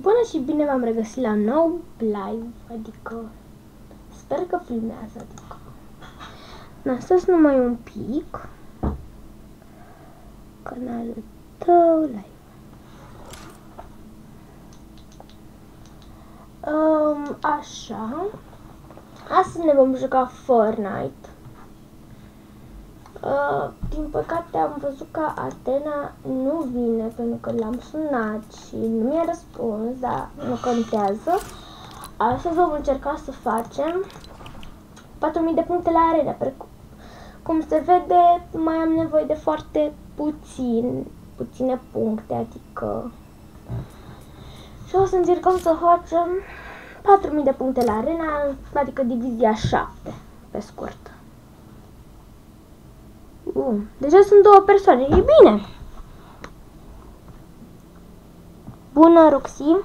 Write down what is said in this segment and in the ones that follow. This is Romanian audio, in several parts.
Bună și bine v-am regăsit la nou live, adică sper că filmează, adică n stați numai un pic canalul tău live. Um, așa, astăzi ne vom juca Fortnite. Uh, din păcate am văzut că Atena nu vine pentru că l-am sunat și nu mi-a răspuns, dar nu contează. Astăzi vom încerca să facem 4000 de puncte la arena. Cum se vede, mai am nevoie de foarte puțin, puține puncte, adică... Și o să încercăm să facem 4000 de puncte la arena, adică divizia 7, pe scurt. Uh, deja sunt două persoane. E bine. Bună, Roxy.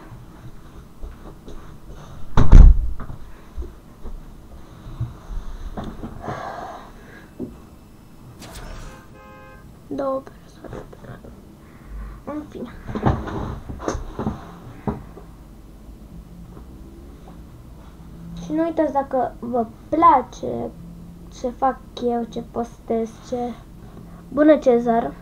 Două persoane. În fine. Și nu uitați dacă vă place ce fac eu, ce postez, ce... Bună, Cezar!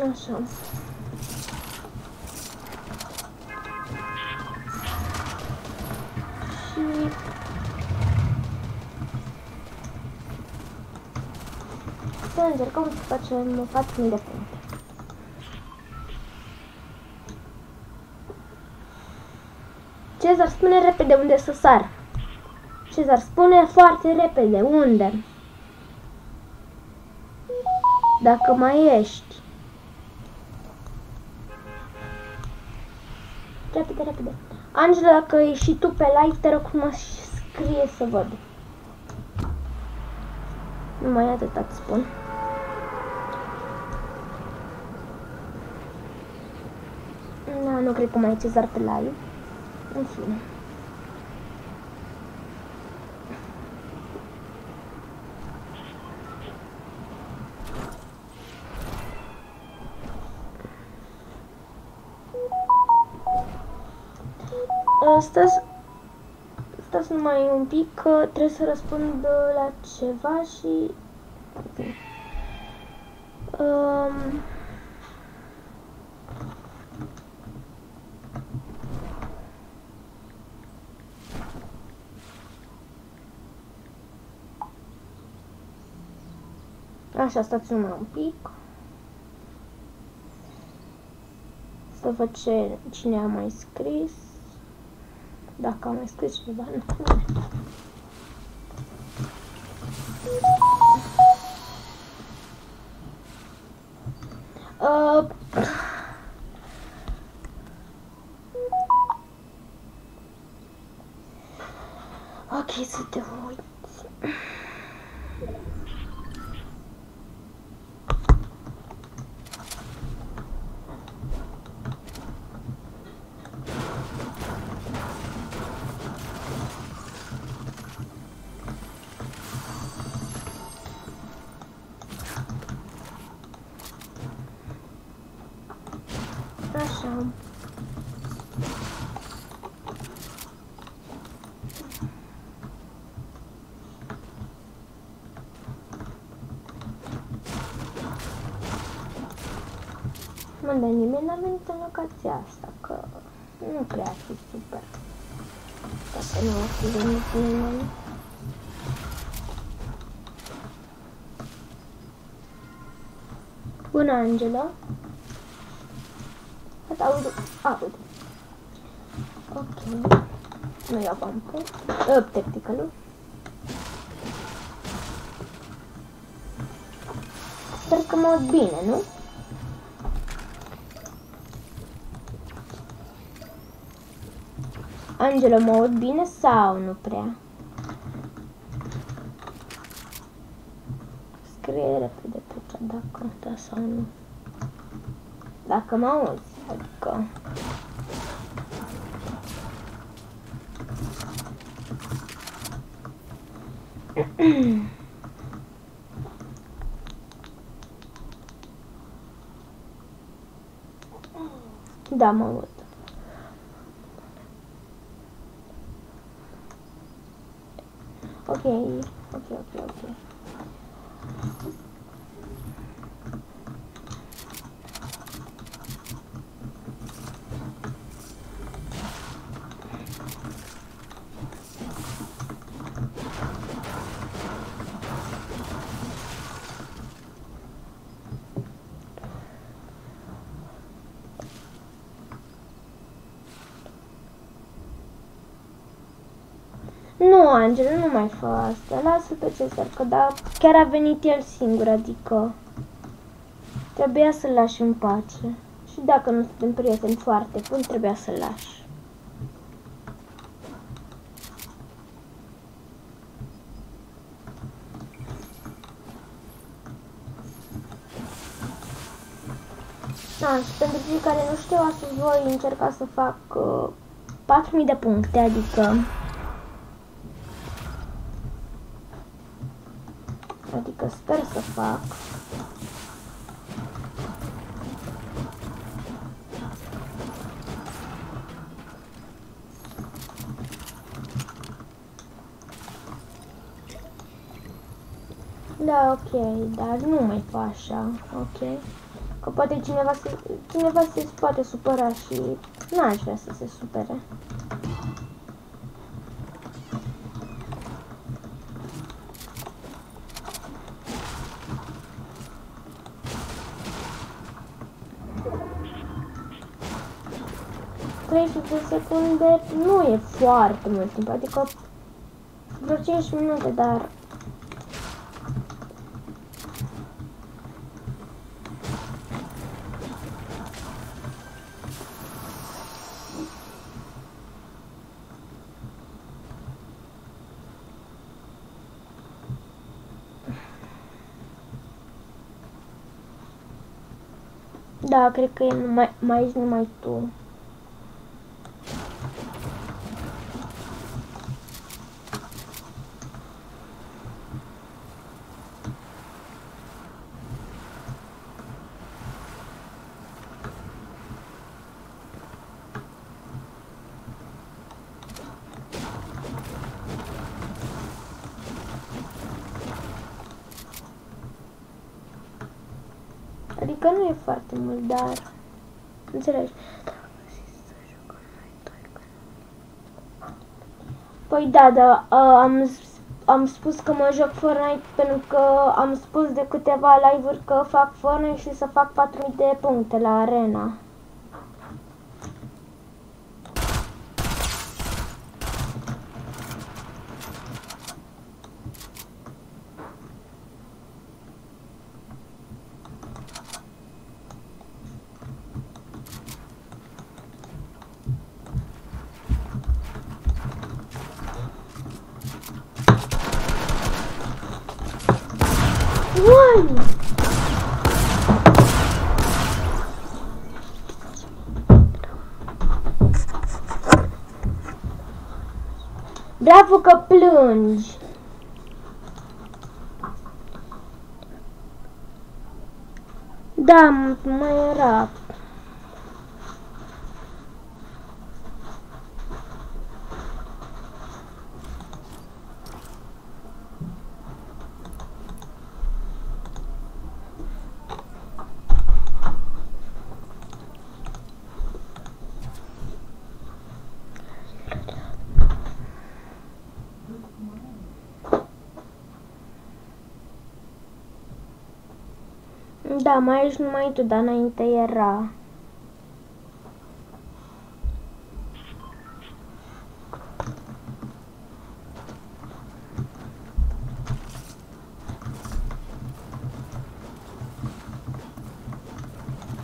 Așa. Încercăm să facem 4000 de puncte. Cezar spune repede unde să sar. Cezar spune foarte repede unde. Dacă mai ești. Repede, repede. Angela, dacă ești și tu pe live, te rog frumos scrie să văd. Numai atât îți spun. Da, nu cred că mai e Cezar pe live. În fine. Stați, stați numai un pic că trebuie să răspund la ceva și... Așa, stați numai un pic. Să văd ce, cine a mai scris. Dacă a mai scris ceva, nu. Uh, ok, să te uiți. Așa. Mă, dar nimeni n-a venit în locația asta, că nu prea ar fi super. Dacă nu ar fi venit nimeni. Bună, Angela! Gata, aud, aud. Ok. Nu iau pampul. Uh, tactical Sper că mă aud bine, nu? Angela, mă aud bine sau nu prea? scrie repede pe chat dacă da sau nu. Dacă mă auzi, adică... da, mă aud. Ok, ok, ok, ok. Nu, Angel, nu mai fă asta. Lasă pe Cezar, că da, chiar a venit el singur, adică trebuia să-l lași în pace. Și dacă nu suntem prieteni foarte buni, trebuia să-l lași. Da, și pentru cei care nu știu, astăzi voi încerca să fac uh, 4000 de puncte, adică Adică sper să fac. Da, ok, dar nu mai fa așa, ok? Că poate cineva se, cineva se poate supăra și n-aș vrea să se supere. De secunde nu e foarte mult timp, adică vreo 5 minute, dar Da, cred că e mai, mai ești numai tu. Adică nu e foarte mult, dar... Înțelegi? Păi da, da, uh, am, am spus că mă joc Fortnite pentru că am spus de câteva live-uri că fac Fortnite și să fac 4000 de puncte la arena. Bravo că plângi! Da, mai era Da, mai ești numai tu, dar înainte era.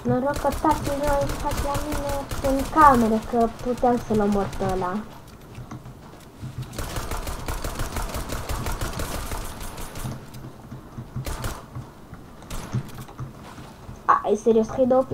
Noroc că tati nu a intrat la mine în cameră, că puteam să-l omor pe ăla. E serios că e două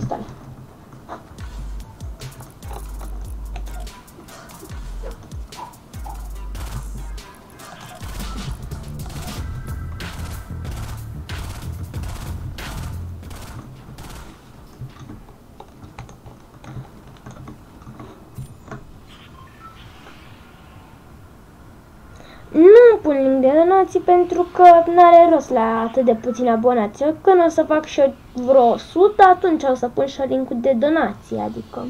pentru că nu are rost la atât de puțini abonați. Eu când o să fac și eu vreo 100, atunci o să pun și link de donații, adică...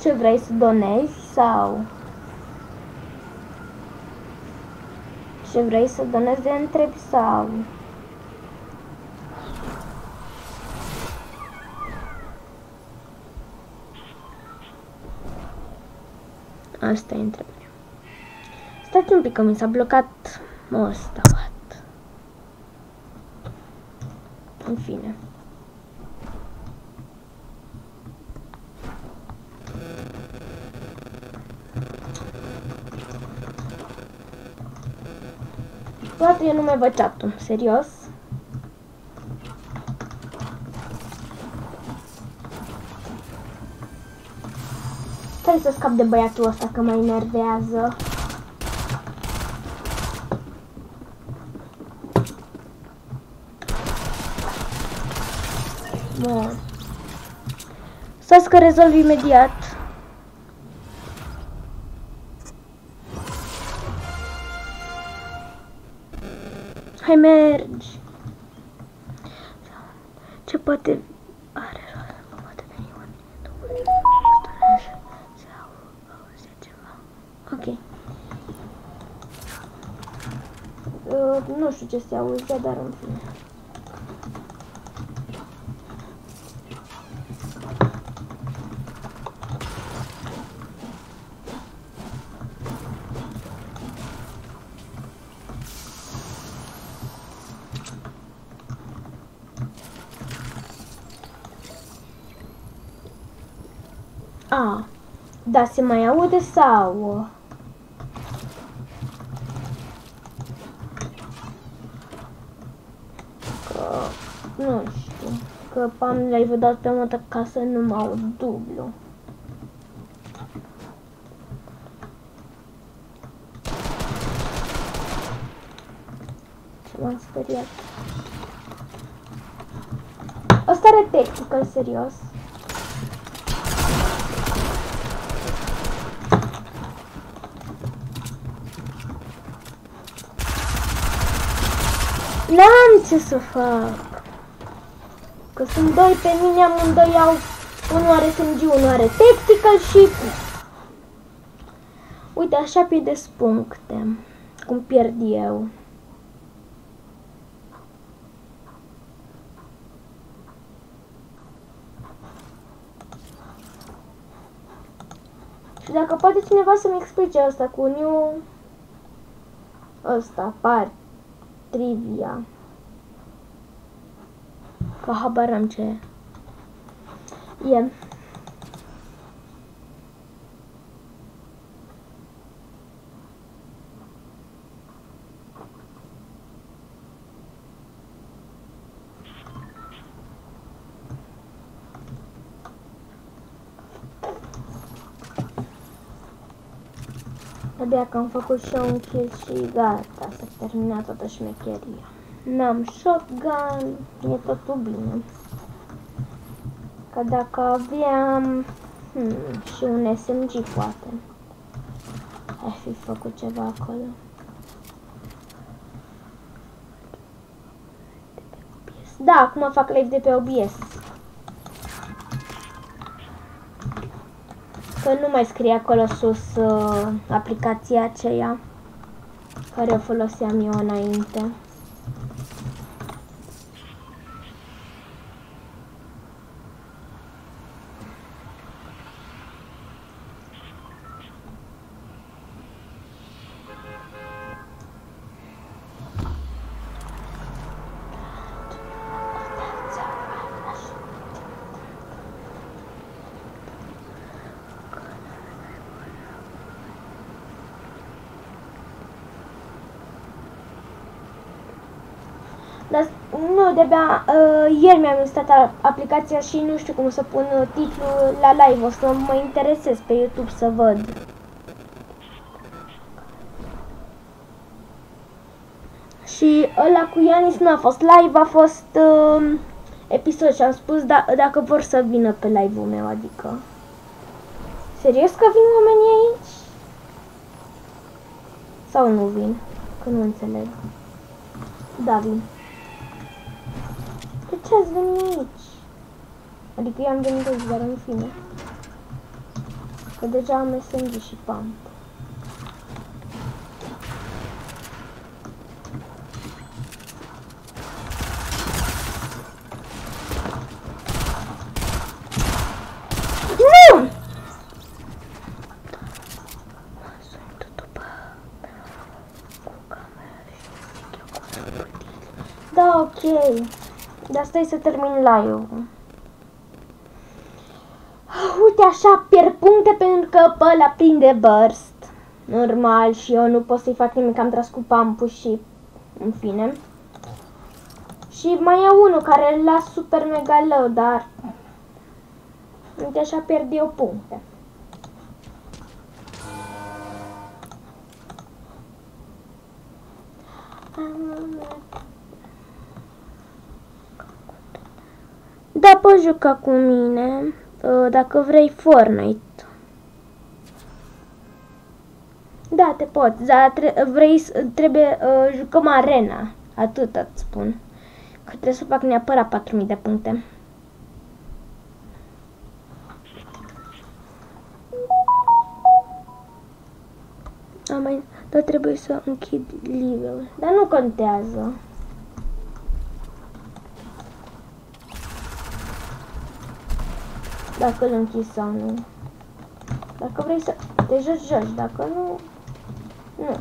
Ce vrei să donezi sau... Ce vrei să donezi de întrebi sau... Asta e întrebarea. Stați un pic că mi s-a blocat ăsta, what? În fine. Poate eu nu mai văd chat serios. Stai să scap de băiatul ăsta că mă enervează. Bun. Stați că rezolv imediat. Hai mergi. Ce poate are poate veni un sau auzi ceva. Ok. Uh, nu știu ce se auze, dar în fine. A, da, se mai aude sau... nu știu, că am live dat pe motă ca să nu mă aud dublu. Ce m-am speriat. Asta are tactical, serios. N-am ce să fac. Că sunt doi pe mine, amândoi au... Unul are SMG, unul are tactical și... Uite, așa pierdesc puncte. Cum pierd eu. Și dacă poate cineva să-mi explice asta cu new... Ăsta, part trivia. Că habar am ce e. Abia că am făcut și un kill și gata, s-a terminat toată șmecheria. N-am shotgun, e totul bine. Că dacă aveam hmm, și un SMG poate, ar fi făcut ceva acolo. Da, acum fac live de pe OBS. Nu mai scrie acolo sus uh, aplicația aceea care o foloseam eu înainte. De-abia uh, ieri mi-am instalat aplicația și nu știu cum să pun uh, titlul la live. O să mă interesez pe YouTube să văd. Și ăla cu Ianis nu a fost live, a fost uh, episod și am spus da, dacă vor să vină pe live-ul meu, adică. Serios că vin oamenii aici? Sau nu vin? Că nu înțeleg. Da, vin. De ce ați venit aici? Adică eu am venit aici, dar în fine. Că deja am SMG și pump. Da, ok. Dar stai să termin live-ul. Uite așa, pierd puncte pentru că pe ăla prinde burst. Normal și eu nu pot să-i fac nimic, am tras cu pump și în fine. Și mai e unul care îl las super mega low, dar uite așa pierd eu puncte. Da, poți juca cu mine, uh, dacă vrei Fortnite. Da, te pot, dar tre vrei, trebuie, uh, jucăm arena, atât îți spun. Că trebuie să fac neapărat 4000 de puncte. Am mai, dar trebuie să închid live Dar nu contează. Dacă îl închizi sau nu. Dacă vrei să te joci, joci. Dacă nu, nu.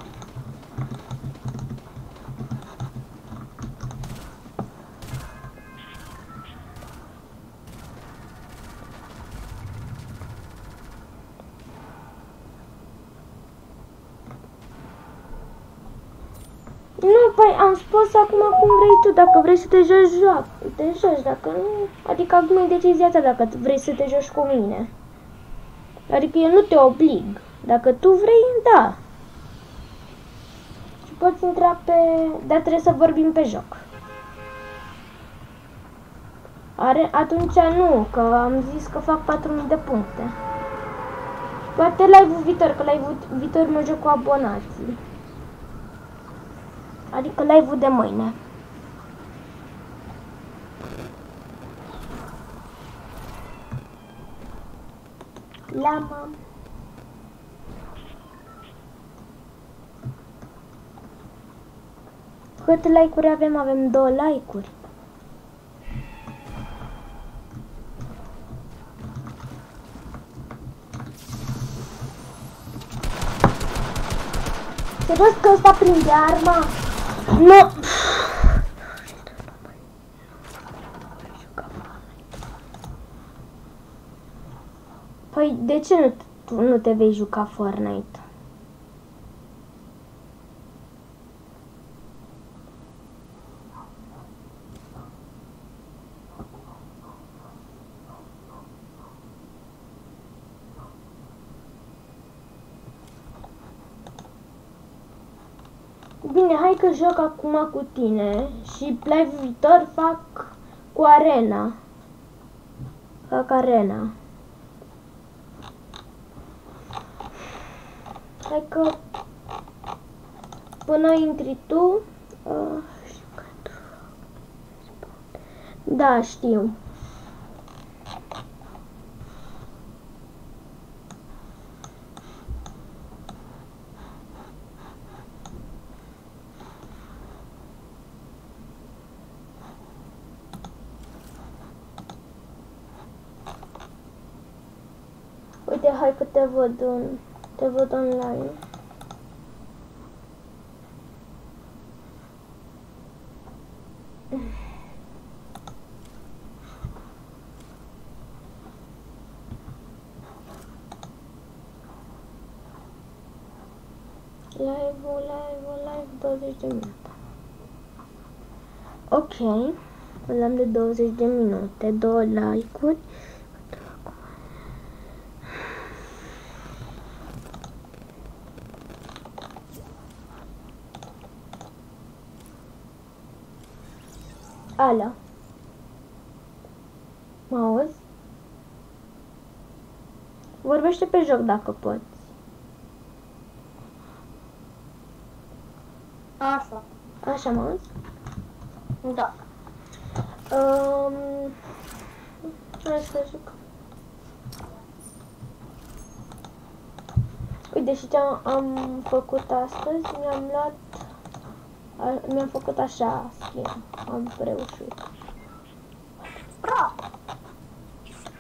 Nu, păi am spus acum cum vrei tu, dacă vrei să te joci, joc, te joci, dacă nu, adică acum e decizia ta dacă vrei să te joci cu mine. Adică eu nu te oblig, dacă tu vrei, da. Și poți intra pe, dar trebuie să vorbim pe joc. Are, atunci nu, că am zis că fac 4000 de puncte. Poate live-ul viitor, că live-ul viitor mă joc cu abonații. Adică live-ul de mâine. Lama. Cât like-uri avem? Avem două like-uri. Serios că ăsta prinde arma? Nu. Păi, de ce nu, tu nu te vei juca Fortnite? Bine, hai că joc acum cu tine și live viitor fac cu arena. Fac arena. Hai că până intri tu... Uh, da, știu. Uite, hai că te văd în... Te văd online. Live, live, live, 20 de minute. Ok. L-am de 20 de minute, două like-uri. Ala. Mă auzi? Vorbește pe joc dacă poți. Așa. Așa mă auzi? Da. Um, hai să juc. Uite și ce am, am făcut astăzi, mi-am luat, a- mi-am făcut așa skin, am reușit. Bravo.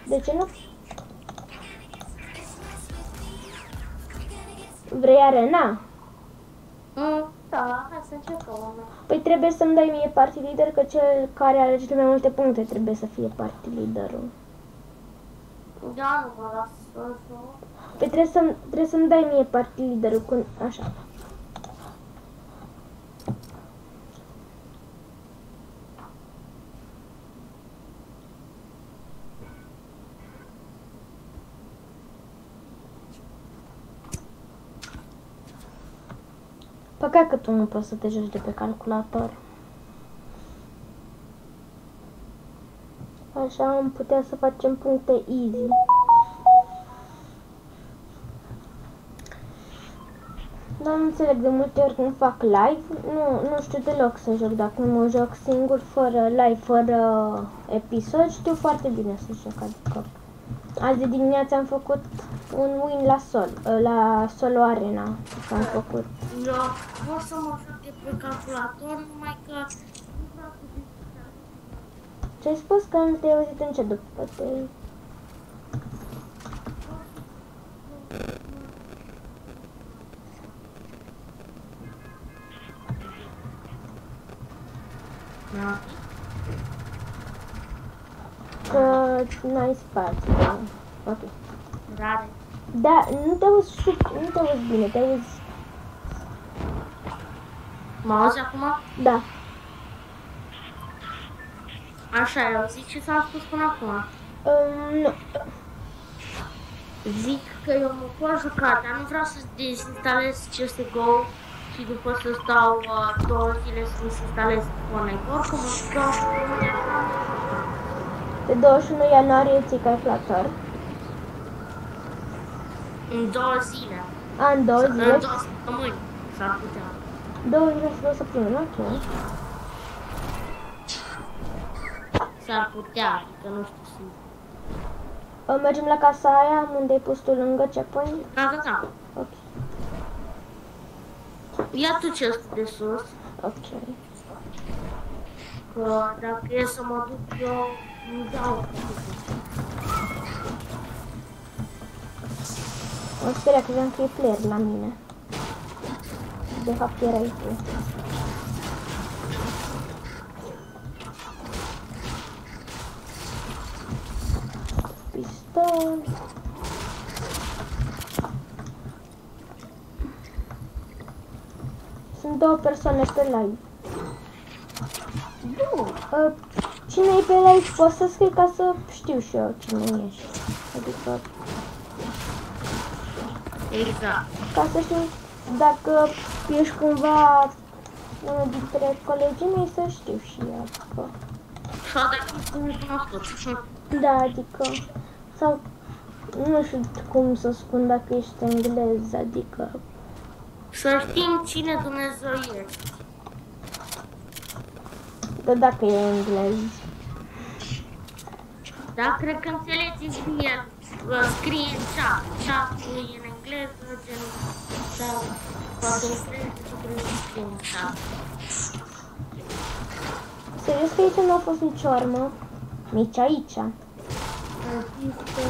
De ce nu? Vrei arena? Mm, da, hai să încercăm. mama. Păi trebuie să-mi dai mie party leader, că cel care are cele mai multe puncte trebuie să fie party leaderul. Da, nu mă las să joc. Păi trebuie să-mi, trebuie să-mi dai mie party leaderul cu... așa. Păcat că tu nu poți să te joci de pe calculator. Așa am putea să facem puncte easy. Dar nu înțeleg de multe ori când fac live, nu, nu știu deloc să joc. Dacă nu mă joc singur, fără live, fără episod, știu foarte bine să joc. Adică azi de dimineață am făcut un win la sol, la solo arena. Că am făcut. Eu pot să mă joc de pe calculator, numai că nu vreau să zic Ce ai spus că nu te-ai auzit încet după te... Da. Că n-ai spațiu. da. Ok. Rare. Da, nu te auzi, sup- nu te auzi bine, te auzi... Mă auzi acum? Da. Așa, ai auzit ce s-a spus până acum? Um, nu. Zic că eu mă pot juca, dar nu vreau să dezinstalez CSGO și după să stau uh, două zile să instalez Fortnite. Oricum, îmi jucau și pe mâine așa. Pe 21 ianuarie ții calculator. În două zile. A, în două În zile. două săptămâni s-ar putea. Două zile și două săptămâni, ok. S-ar putea, adică nu știu sigur. Uh, Mergem la casa aia unde ai pus tu lângă checkpoint? Da, da, da. Ok. Ia tu ce de sus, Ok. că dacă e să mă duc eu, îmi dau. Mă speria că credeam că e player la mine. De fapt erai tu. Pistol. Sunt două persoane pe live. Uh, cine e pe live poți să scrii ca să știu și eu cine ești. Adică Exact. ca să știu dacă ești cumva unul dintre colegii mei să știu și eu. Adică, Sau dacă ești necunoscut. da, adică, sau nu știu cum să spun dacă ești englez, adică, Să știm cine Dumnezeu ești. că dacă e englez. Da, cred că înțelegeți bine. Vă scrie în chat. Chat-ul e în engleză, gen... Da, poate înțelegeți ce trebuie să scrie în chat. Serios că aici nu a fost nicio armă? Nici aici. Există...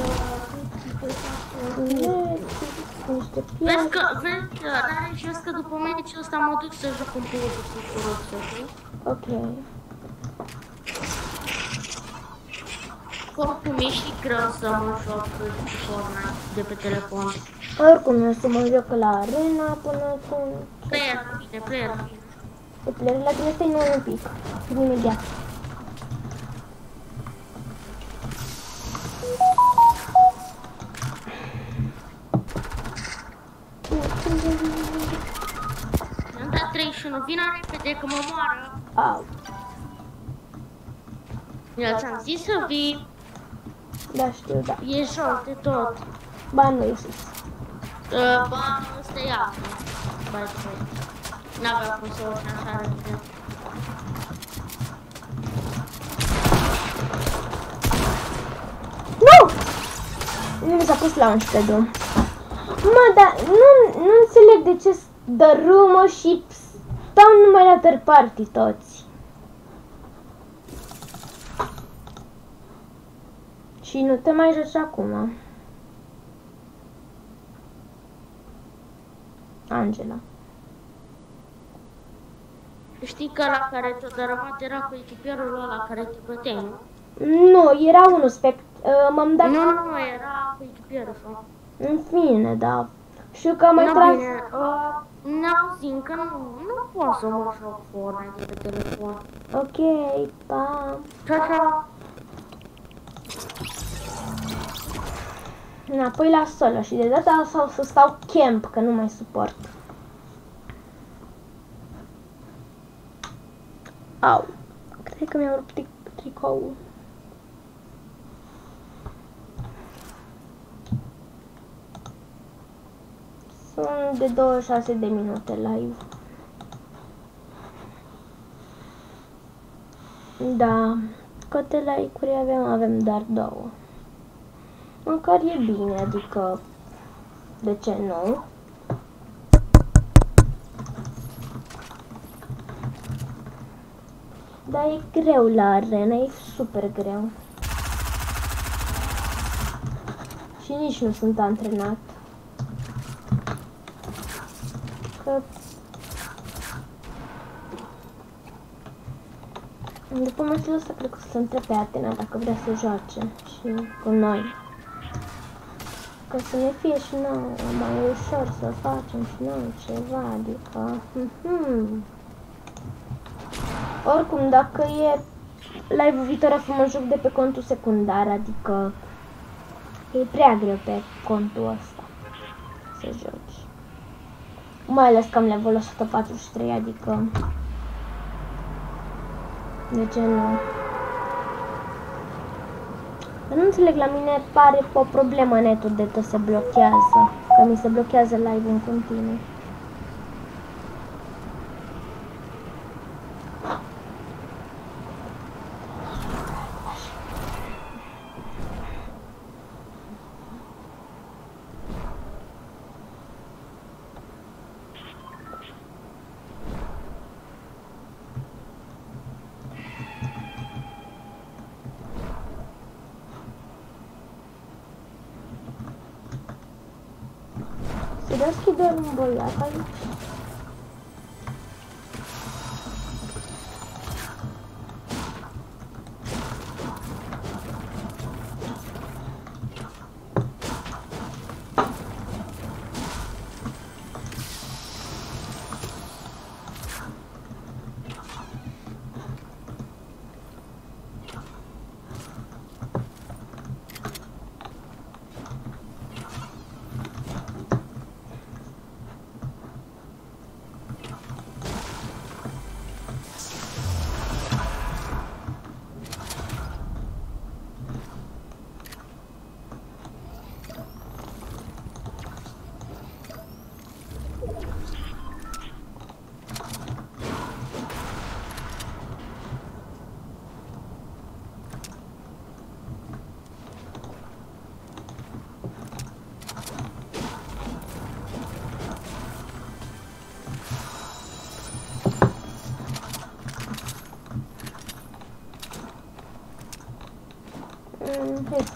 Niște Vezi piatră. că, vezi că, dar și vezi că după meciul ăsta mă duc să joc un pic cu roțul, Ok. Oricum e și greu să mă joc cu Fortnite de pe telefon. Oricum, eu să mă joc la arena până când... Player la mine, player la mine. De player la tine stai nu un pic. Vin imediat. Am dat 31, vină repede că mă moară. Au. Eu ți-am zis să vii, Da, știu, da. e jos de tot. Ba, nu e sus. Uh, Ba, ăsta e apă. Ba, ce N-avea cum să urci așa repede. Nu! Nu mi s-a pus la 11 drum. Mă, dar nu, nu înțeleg de ce dărâmă și stau numai la third party toți. Și nu te mai joci acum. Angela. Știi că la care te-a dărâmat era cu echipierul ăla care te băteai, nu? Nu, era unul spect... Uh, m-am dat... Nu, nu, nu, era cu echipierul sau... În fine, da. Știu că am mai Nu, tras... bine, uh, n-auzim că nu, nu pot să mă joc Fortnite pe telefon. Ok, pa. Ciao, ciao. Înapoi la solo și de data asta o să stau camp, că nu mai suport. Au. Cred că mi-am rupt tric- tricoul. Sunt de 26 de minute live. Da, câte like-uri avem? Avem doar două. Măcar e bine, adică de ce nu? Dar e greu la arena, e super greu. Și nici nu sunt antrenat. Că... După meciul ăsta cred că o să întreb pe Atena dacă vrea să joace și cu noi. Ca să ne fie și nouă mai ușor să facem și noi ceva, adică... mhm. Oricum, dacă e live-ul viitor, o să mă joc de pe contul secundar, adică e prea greu pe contul ăsta să joci. Mai ales că am level 143, adică... De ce nu? Dar nu înțeleg, la mine pare o problemă netul de tot se blochează. Că mi se blochează live în continuu. Serios că e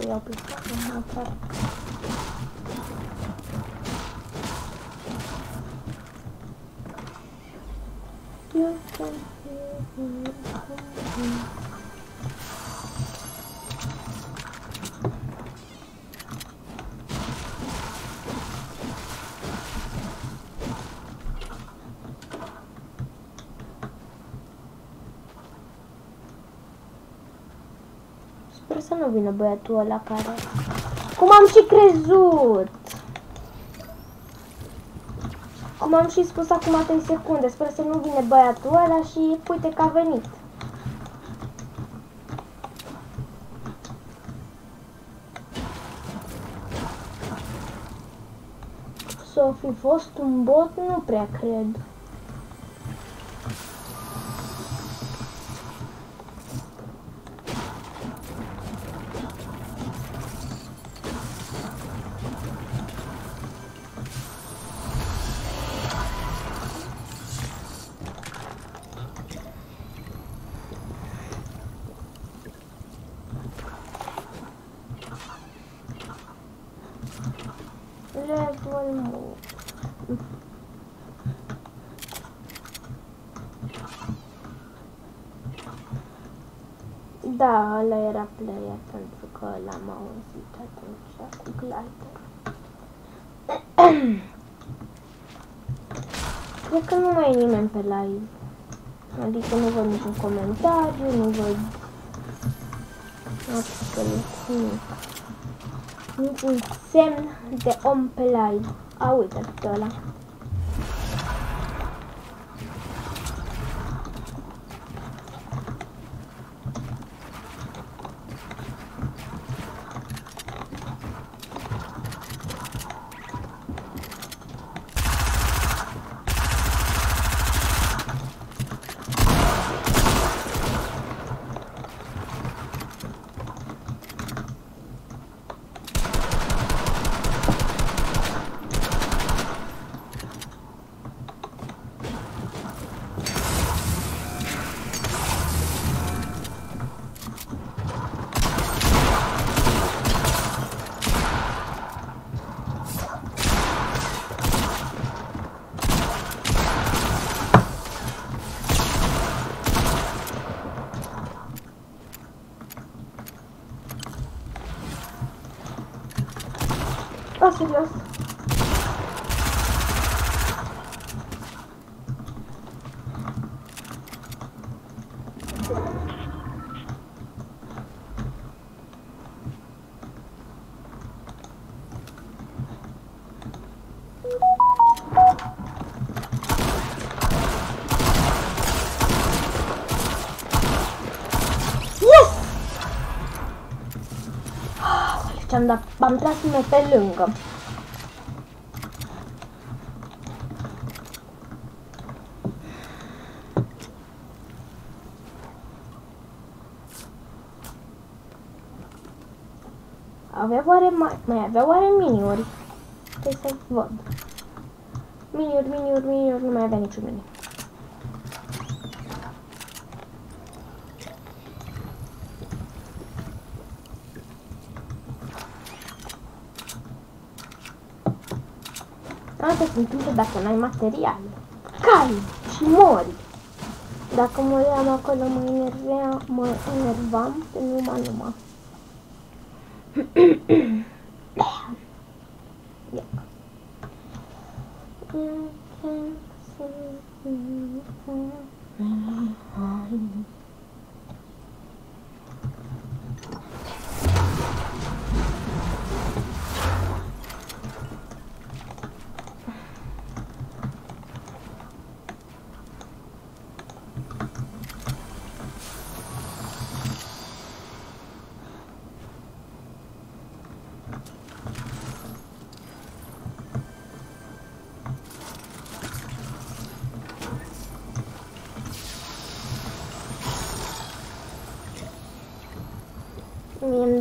doar un băiat aici? Vină băiatul ăla care... Cum am și crezut! Cum am și spus acum 3 secunde, sper să nu vine băiatul ăla și uite că a venit. Să fi fost un bot, nu prea cred. Level move. Da, ăla era player pentru că l-am auzit atunci cu glider. Cred că nu mai e nimeni pe live. Adică nu văd niciun comentariu, nu văd absolut nimic. Niciun semn de om pe live. A, uite pe ăla. Ah, serios. Yes! Ce-am dat, am tras mine pe lângă. Avea oare mai, mai avea oare miniuri? Trebuie să văd. Miniuri, miniuri, miniuri, nu mai avea niciun mini. Asta se întâmplă dacă n-ai materiale. Cai și mori. Dacă măream acolo mă enervea, mă enervam pe numai numai. mm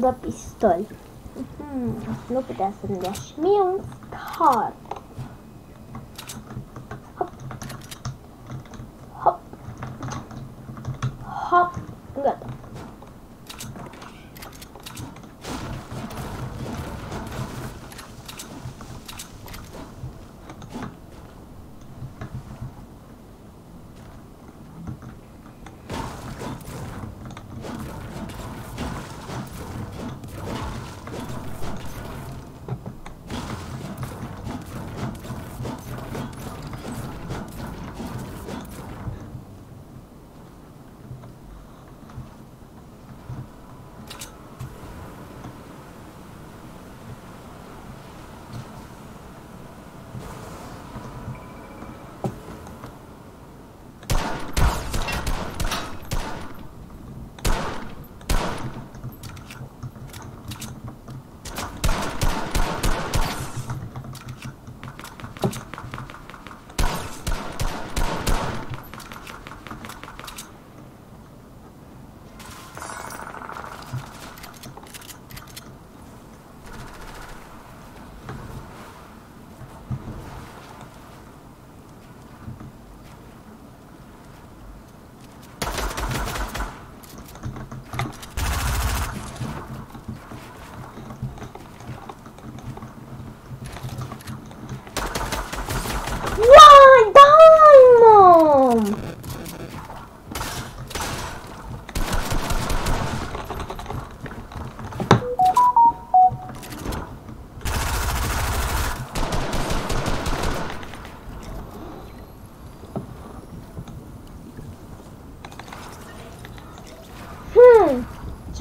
dă pistol. Hmm, nu putea să-mi dea și mie un scar.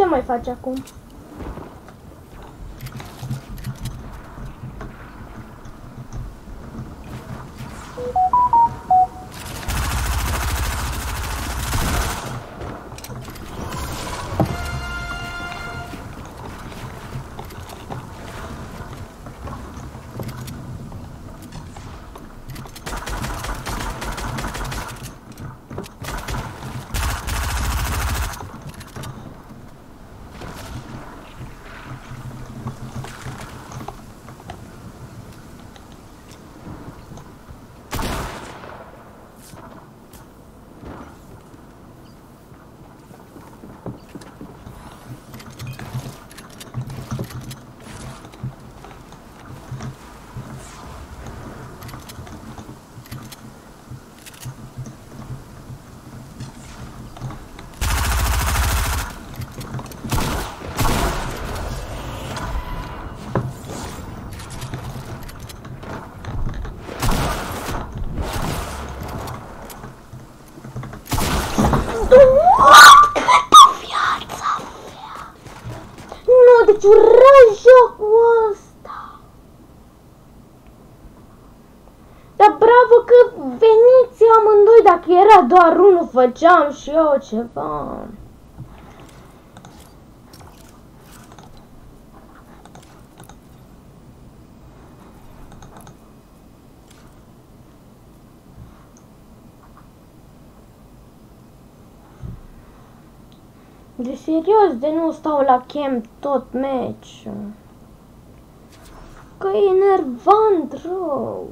Mai faci acum? Nu, deci urăsc jocul ăsta. Dar bravo că veniți amândoi, dacă era doar unul, făceam și eu ceva. De serios, de nu stau la camp tot meciul. Că e enervant rău.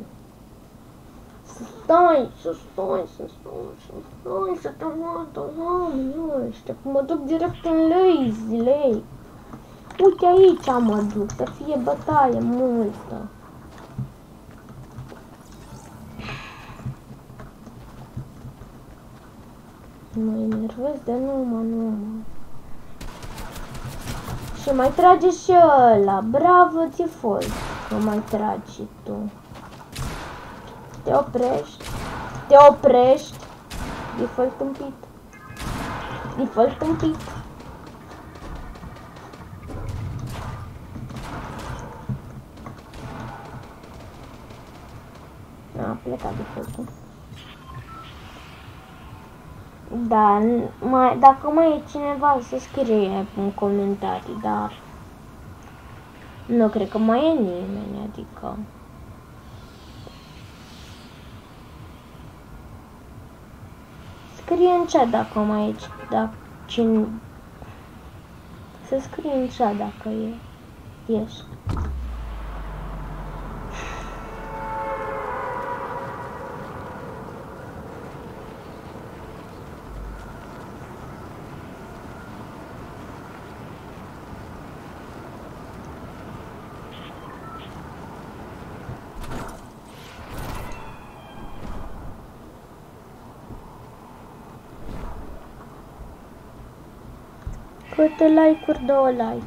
Să stai, să stai, să stai, să stai, să te vadă oamenii ăștia. Că mă duc direct în lazy lake. Uite aici mă duc, să fie bătaie multă. Mă enervez de numă, numă. Și mai trage și ăla. Bravo, ți fost că mai tragi și tu. Te oprești. Te oprești. Default tâmpit. Default tâmpit. A plecat defaultul. Da, mai, dacă mai e cineva să scrie în comentarii, dar nu cred că mai e nimeni, adică... Scrie în chat dacă mai e, dacă cine... Să scrie în chat dacă e, ești. Câte like-uri? Două like.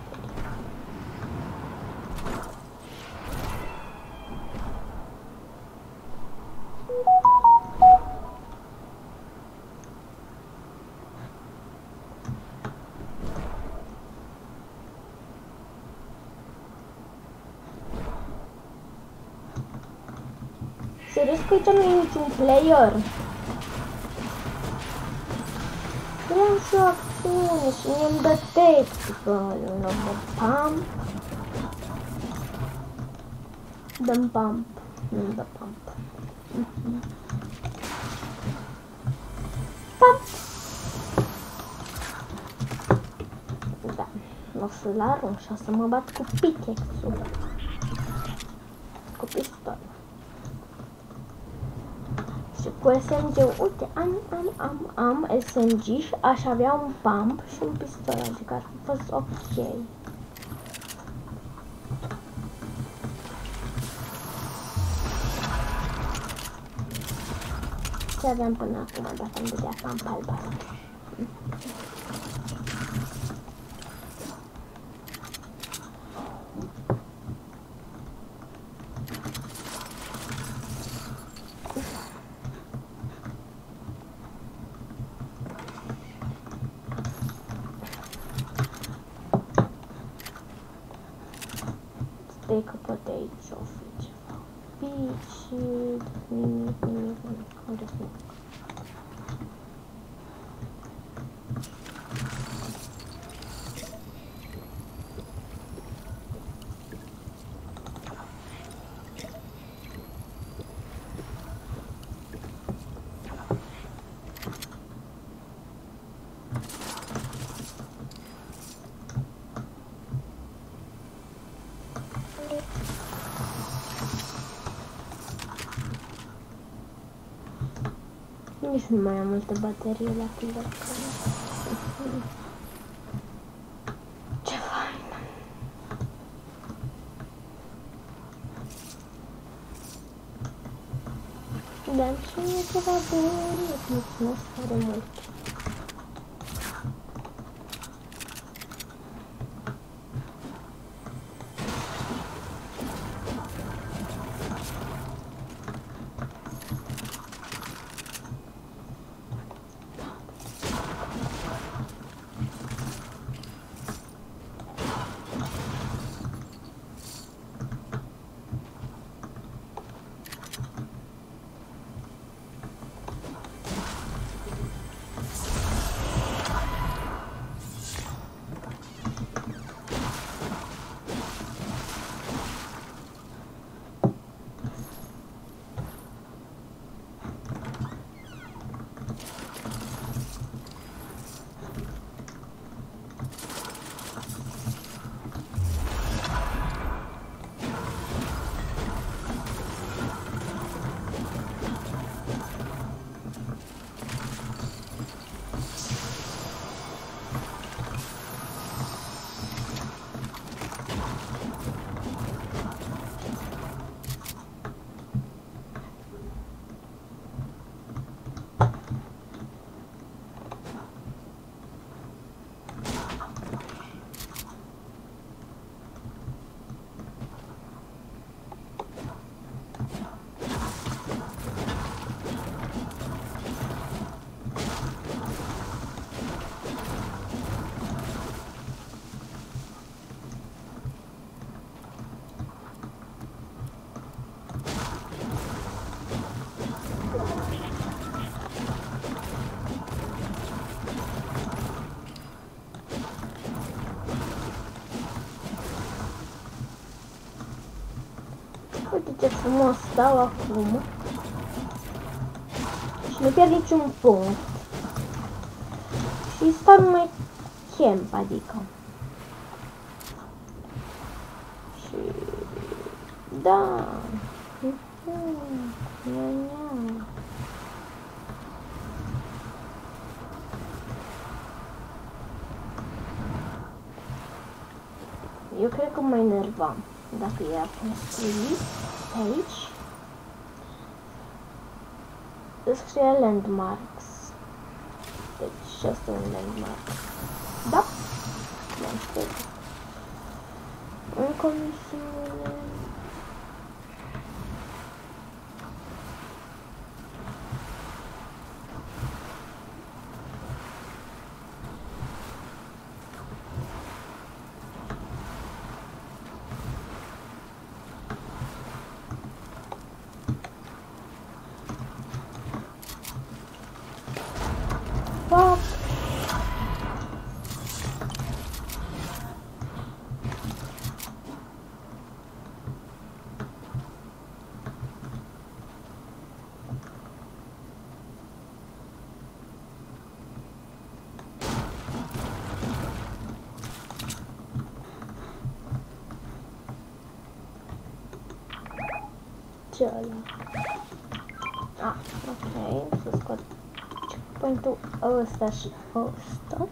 Serios că aici nu e niciun player? Acțiune și mie îmi dă tactical în loc de pump. Dăm pump. Nu dă pump. Pump. Da. O să-l arunc și o să mă bat cu pickaxe-ul. Cu pistol. Și cu SMG, uite, am, am, am, am SMG și aș avea un pump și un pistol, adică ar fi fost ok. Ce aveam până acum, dacă îmi dădea pump albastru? Cert e că poate aici o fi ceva. Pici, nimic, nimic, nimic. Unde sunt? Nici nu mai am multe baterii la telefonul. Ce fain! Dar și mie ceva bun, îți mulțumesc foarte mult. Uite ce frumos stau acum. Și nu pierd niciun punct. Și stau numai camp, adică. Și... Da. Mhm. Ia, ia. Eu cred că mă enervam dacă era construit pe aici. Îți scrie landmarks. Deci și asta e un landmark. Da. L-am știut. Ce ăla? Ah, ok, să scot pentru ăsta și ăsta.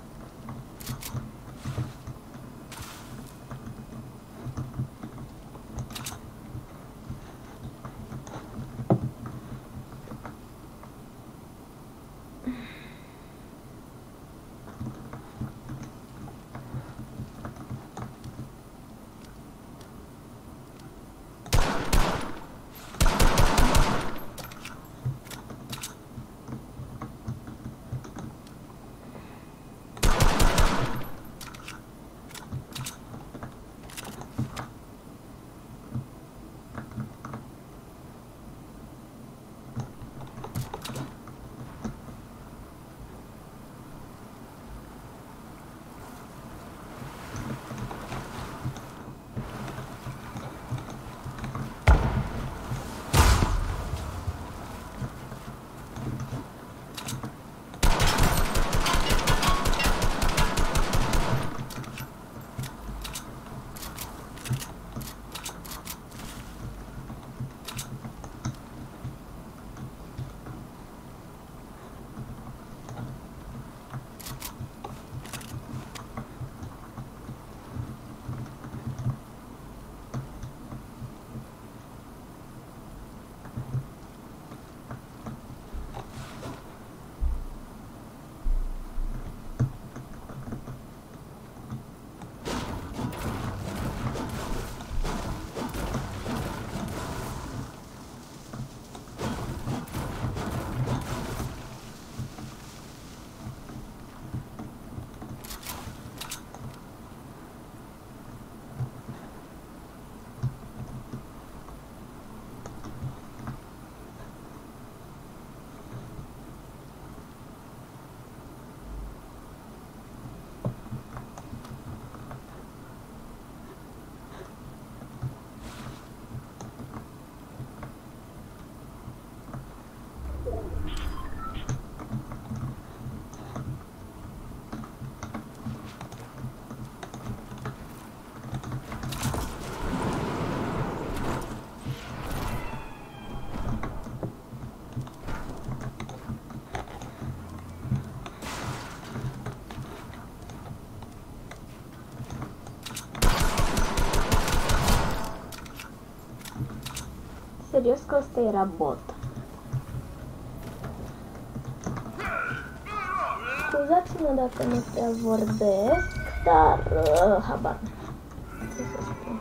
Serios că ăsta era bot. Scuzați-mă dacă nu prea vorbesc, dar uh, habar. Ce să spun.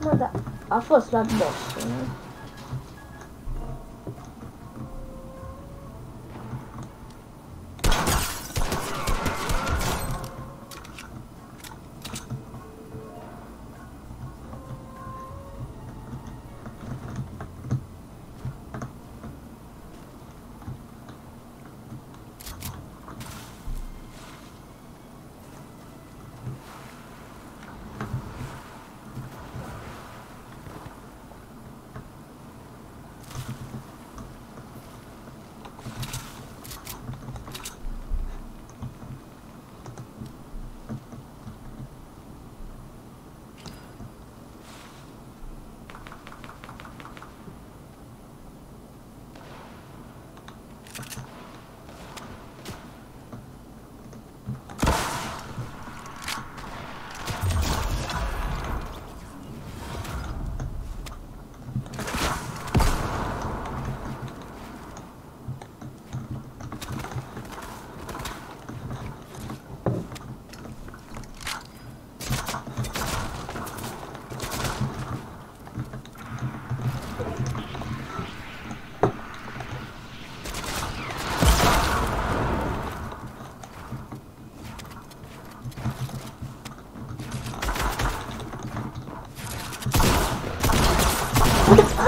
Mă, da, a fost luat boss nu?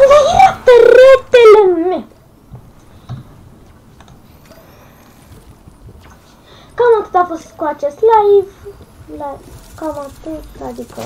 Ăla era peretele meu! Cam atât a fost cu acest live. live. Cam atât, adică...